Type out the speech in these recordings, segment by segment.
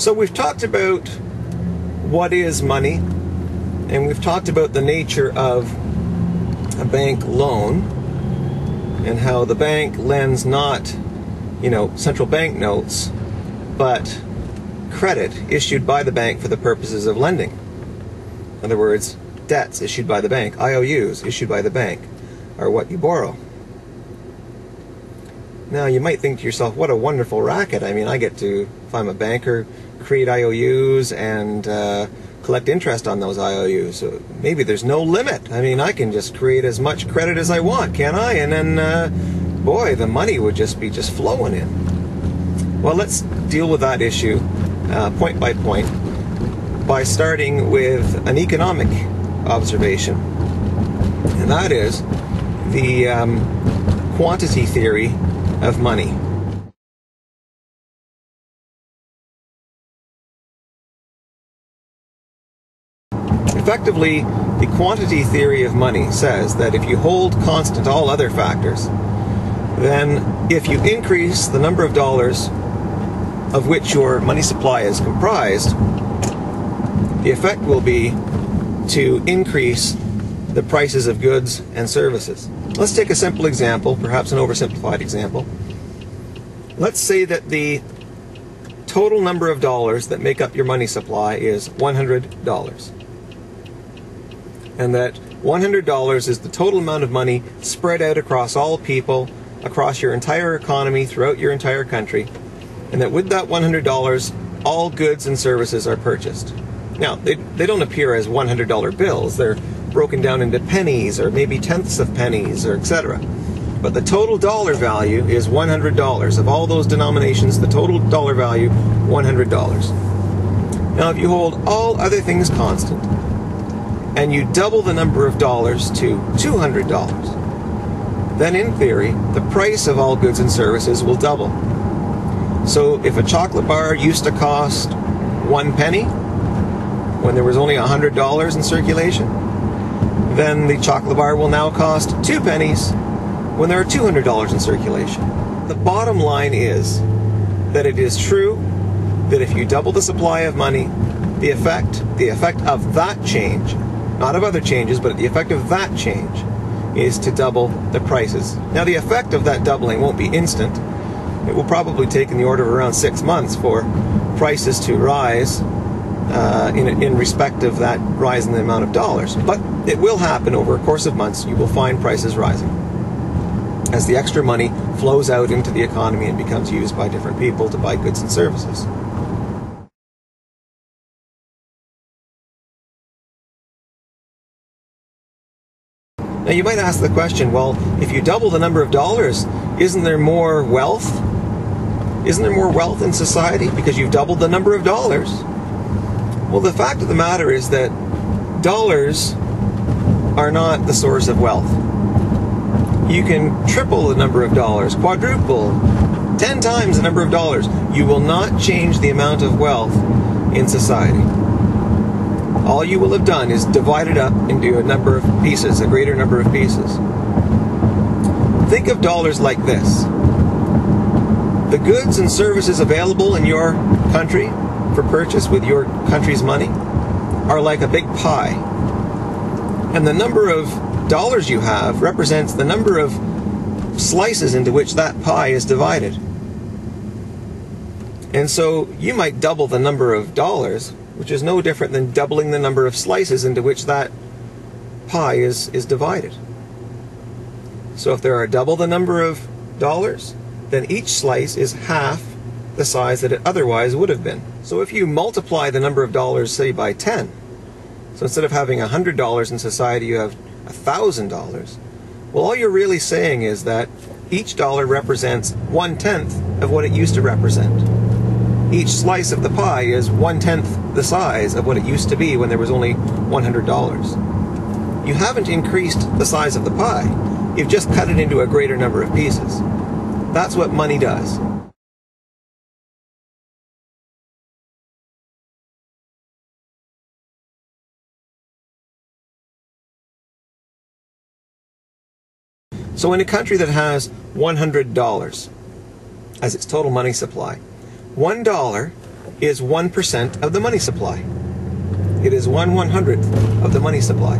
So we've talked about what is money, and we've talked about the nature of a bank loan and how the bank lends not, you know, central bank notes, but credit issued by the bank for the purposes of lending. In other words, debts issued by the bank, IOUs issued by the bank, are what you borrow. Now, you might think to yourself, what a wonderful racket. I mean, I get to, if I'm a banker, create IOUs and uh, collect interest on those IOUs. So maybe there's no limit. I mean, I can just create as much credit as I want, can I? And then, uh, boy, the money would just be just flowing in. Well, let's deal with that issue uh, point by point by starting with an economic observation, and that is the um, quantity theory of money. Effectively, the quantity theory of money says that if you hold constant all other factors, then if you increase the number of dollars of which your money supply is comprised, the effect will be to increase the prices of goods and services. Let's take a simple example, perhaps an oversimplified example. Let's say that the total number of dollars that make up your money supply is $100. And that $100 is the total amount of money spread out across all people, across your entire economy, throughout your entire country. And that with that $100, all goods and services are purchased. Now, they, they don't appear as $100 bills. They're broken down into pennies or maybe tenths of pennies or etc. But the total dollar value is $100. Of all those denominations, the total dollar value, $100. Now, if you hold all other things constant, and you double the number of dollars to $200, then in theory, the price of all goods and services will double. So if a chocolate bar used to cost one penny, when there was only $100 in circulation, then the chocolate bar will now cost two pennies when there are $200 in circulation. The bottom line is that it is true that if you double the supply of money, the effect, the effect of that change, not of other changes, but the effect of that change is to double the prices. Now the effect of that doubling won't be instant. It will probably take in the order of around six months for prices to rise uh, in, in respect of that rise in the amount of dollars. But it will happen over a course of months. You will find prices rising as the extra money flows out into the economy and becomes used by different people to buy goods and services. Now you might ask the question, well, if you double the number of dollars, isn't there more wealth? Isn't there more wealth in society because you've doubled the number of dollars? Well, the fact of the matter is that dollars are not the source of wealth. You can triple the number of dollars, quadruple, 10 times the number of dollars. You will not change the amount of wealth in society. All you will have done is divided up into a number of pieces, a greater number of pieces. Think of dollars like this. The goods and services available in your country for purchase with your country's money are like a big pie. And the number of dollars you have represents the number of slices into which that pie is divided. And so you might double the number of dollars, which is no different than doubling the number of slices into which that pie is, is divided. So if there are double the number of dollars, then each slice is half the size that it otherwise would have been. So if you multiply the number of dollars, say, by 10, so instead of having $100 in society, you have $1,000, well, all you're really saying is that each dollar represents one tenth of what it used to represent. Each slice of the pie is one tenth the size of what it used to be when there was only $100. You haven't increased the size of the pie, you've just cut it into a greater number of pieces. That's what money does. So, in a country that has $100 as its total money supply, $1 is 1% of the money supply. It is one one hundredth of the money supply.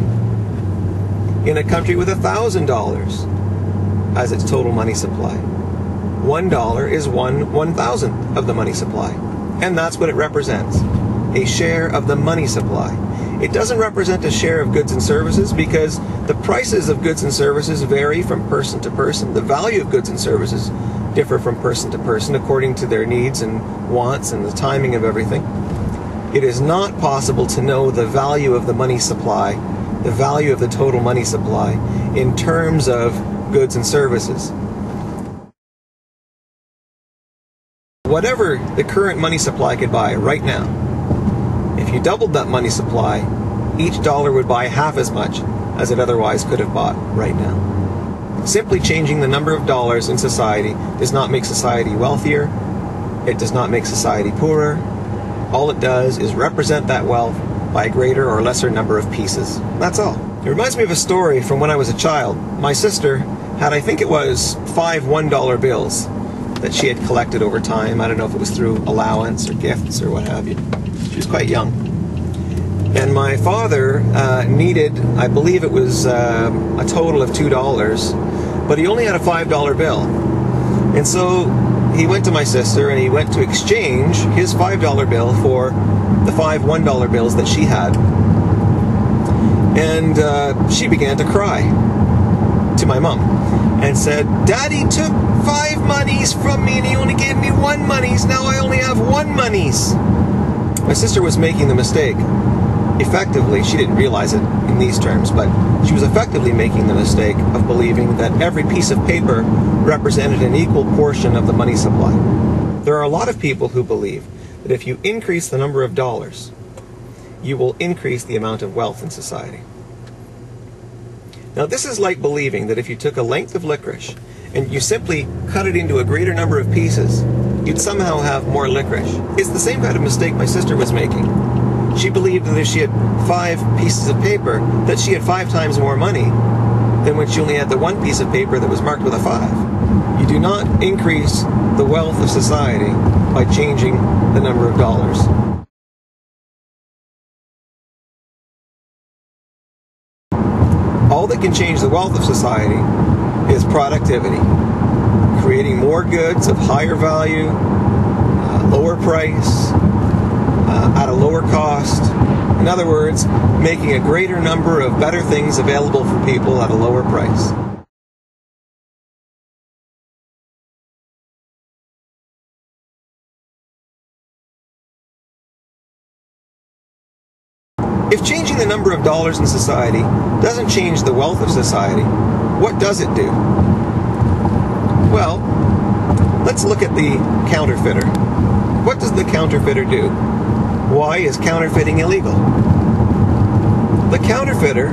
In a country with a $1,000 as its total money supply, $1 is one one thousandth of the money supply. And that's what it represents a share of the money supply. It doesn't represent a share of goods and services because the prices of goods and services vary from person to person. The value of goods and services differ from person to person according to their needs and wants and the timing of everything. It is not possible to know the value of the money supply, the value of the total money supply, in terms of goods and services. Whatever the current money supply could buy right now, if you doubled that money supply, each dollar would buy half as much as it otherwise could have bought right now. Simply changing the number of dollars in society does not make society wealthier. It does not make society poorer. All it does is represent that wealth by a greater or lesser number of pieces. That's all. It reminds me of a story from when I was a child. My sister had, I think it was, five $1 bills that she had collected over time. I don't know if it was through allowance or gifts or what have you. She was quite young. And my father uh, needed, I believe it was uh, a total of $2, but he only had a $5 bill. And so he went to my sister and he went to exchange his $5 bill for the five $1 bills that she had. And uh, she began to cry to my mom and said, Daddy took five monies from me and he only gave me one monies. Now I only have one monies. My sister was making the mistake. Effectively, she didn't realize it in these terms, but she was effectively making the mistake of believing that every piece of paper represented an equal portion of the money supply. There are a lot of people who believe that if you increase the number of dollars, you will increase the amount of wealth in society. Now, this is like believing that if you took a length of licorice and you simply cut it into a greater number of pieces, you'd somehow have more licorice. It's the same kind of mistake my sister was making. She believed that if she had five pieces of paper, that she had five times more money than when she only had the one piece of paper that was marked with a five. You do not increase the wealth of society by changing the number of dollars. All that can change the wealth of society is productivity. Creating more goods of higher value, uh, lower price, uh, at a lower cost. In other words, making a greater number of better things available for people at a lower price. If changing the number of dollars in society doesn't change the wealth of society, what does it do? Well, let's look at the counterfeiter. What does the counterfeiter do? Why is counterfeiting illegal? The counterfeiter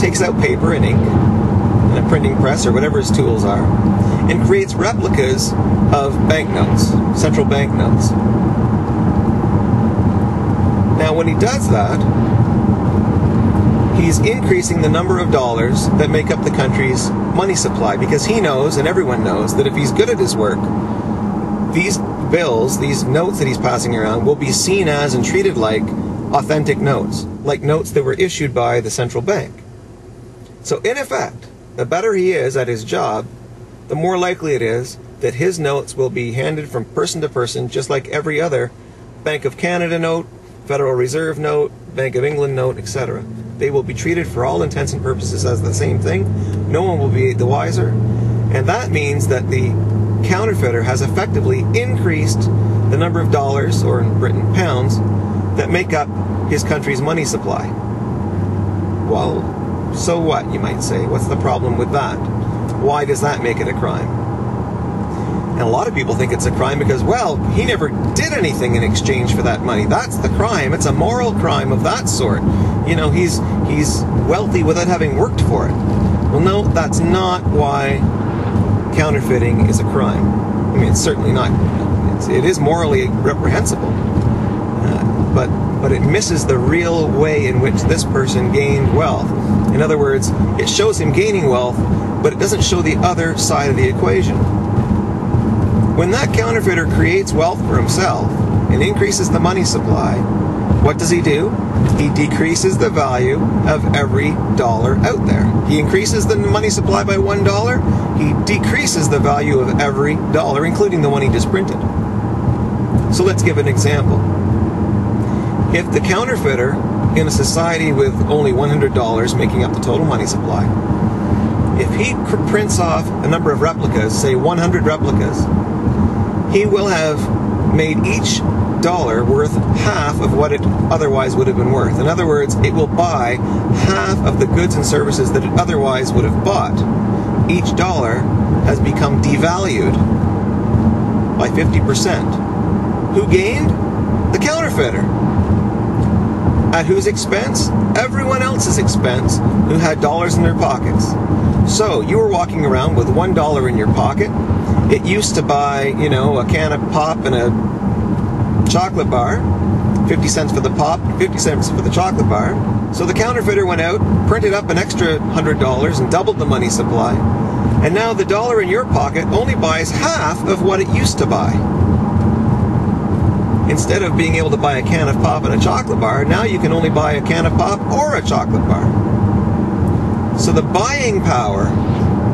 takes out paper and ink and a printing press or whatever his tools are and creates replicas of banknotes, central banknotes. Now, when he does that, he's increasing the number of dollars that make up the country's money supply because he knows, and everyone knows, that if he's good at his work, these bills, these notes that he's passing around, will be seen as and treated like authentic notes, like notes that were issued by the central bank. So, in effect, the better he is at his job, the more likely it is that his notes will be handed from person to person just like every other Bank of Canada note, Federal Reserve note, Bank of England note, etc. They will be treated for all intents and purposes as the same thing. No one will be the wiser. And that means that the counterfeiter has effectively increased the number of dollars, or in Britain, pounds, that make up his country's money supply. Well, so what, you might say? What's the problem with that? Why does that make it a crime? And a lot of people think it's a crime because, well, he never did anything in exchange for that money. That's the crime. It's a moral crime of that sort. You know, he's he's wealthy without having worked for it. Well, no, that's not why counterfeiting is a crime. I mean, it's certainly not. It's, it is morally reprehensible, uh, but but it misses the real way in which this person gained wealth. In other words, it shows him gaining wealth, but it doesn't show the other side of the equation. When that counterfeiter creates wealth for himself, and increases the money supply, what does he do? He decreases the value of every dollar out there. He increases the money supply by one dollar, he decreases the value of every dollar, including the one he just printed. So let's give an example. If the counterfeiter in a society with only $100 making up the total money supply, if he prints off a number of replicas, say 100 replicas, he will have made each dollar worth half of what it otherwise would have been worth. In other words, it will buy half of the goods and services that it otherwise would have bought. Each dollar has become devalued by 50%. Who gained? The counterfeiter. At whose expense? Everyone else's expense who had dollars in their pockets. So you were walking around with one dollar in your pocket. It used to buy, you know, a can of pop and a chocolate bar. 50 cents for the pop, 50 cents for the chocolate bar. So the counterfeiter went out, printed up an extra $100 and doubled the money supply. And now the dollar in your pocket only buys half of what it used to buy. Instead of being able to buy a can of pop and a chocolate bar, now you can only buy a can of pop or a chocolate bar. So the buying power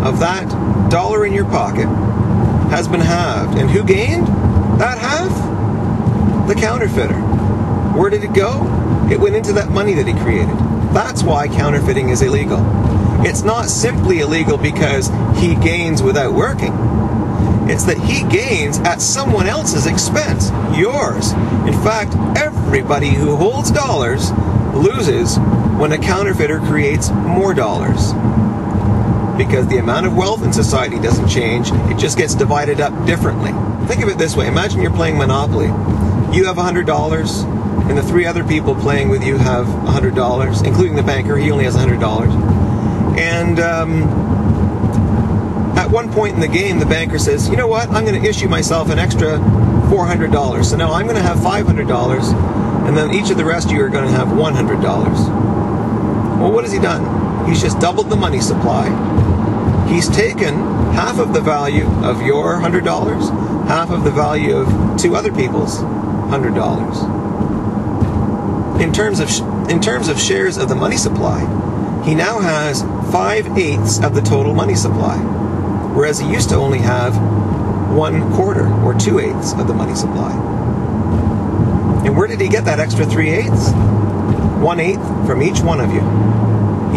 of that dollar in your pocket has been halved. And who gained that half? The counterfeiter. Where did it go? It went into that money that he created. That's why counterfeiting is illegal. It's not simply illegal because he gains without working. It's that he gains at someone else's expense, yours. In fact, everybody who holds dollars loses when a counterfeiter creates more dollars. Because the amount of wealth in society doesn't change, it just gets divided up differently. Think of it this way imagine you're playing Monopoly. You have $100, and the three other people playing with you have $100, including the banker, he only has $100. And um, at one point in the game, the banker says, You know what? I'm going to issue myself an extra $400. So now I'm going to have $500 and then each of the rest of you are going to have $100. Well, what has he done? He's just doubled the money supply. He's taken half of the value of your $100, half of the value of two other people's $100. In terms of in terms of shares of the money supply, he now has 5 eighths of the total money supply, whereas he used to only have one quarter or two eighths of the money supply. And where did he get that extra three eighths? One eighth from each one of you.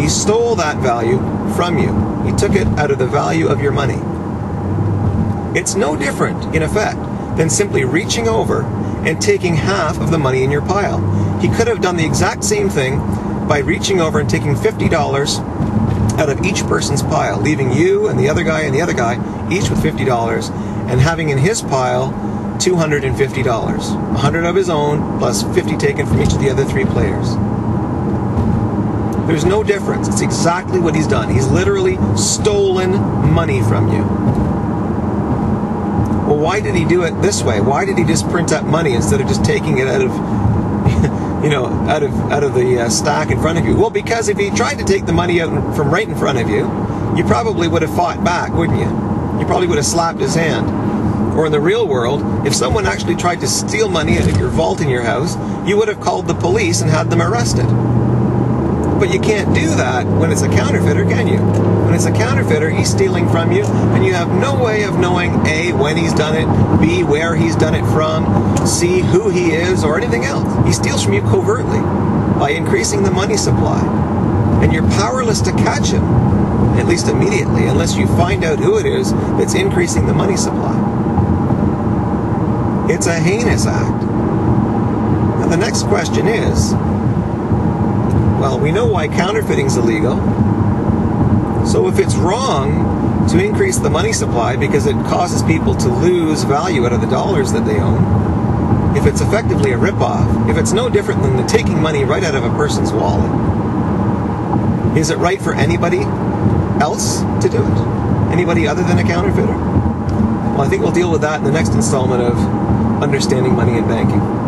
He stole that value from you. He took it out of the value of your money. It's no different, in effect, than simply reaching over and taking half of the money in your pile. He could have done the exact same thing by reaching over and taking $50 out of each person's pile, leaving you and the other guy and the other guy each with $50 and having in his pile $250. 100 of his own, plus 50 taken from each of the other three players. There's no difference. It's exactly what he's done. He's literally stolen money from you. Well, why did he do it this way? Why did he just print up money instead of just taking it out of, you know, out of out of the uh, stack in front of you? Well, because if he tried to take the money out from right in front of you, you probably would have fought back, wouldn't you? You probably would have slapped his hand or in the real world, if someone actually tried to steal money out of your vault in your house, you would have called the police and had them arrested. But you can't do that when it's a counterfeiter, can you? When it's a counterfeiter, he's stealing from you, and you have no way of knowing A, when he's done it, B, where he's done it from, C, who he is, or anything else. He steals from you covertly by increasing the money supply. And you're powerless to catch him, at least immediately, unless you find out who it is that's increasing the money supply. It's a heinous act. Now, the next question is well, we know why counterfeiting is illegal. So, if it's wrong to increase the money supply because it causes people to lose value out of the dollars that they own, if it's effectively a ripoff, if it's no different than the taking money right out of a person's wallet, is it right for anybody else to do it? Anybody other than a counterfeiter? Well, I think we'll deal with that in the next installment of understanding money and banking.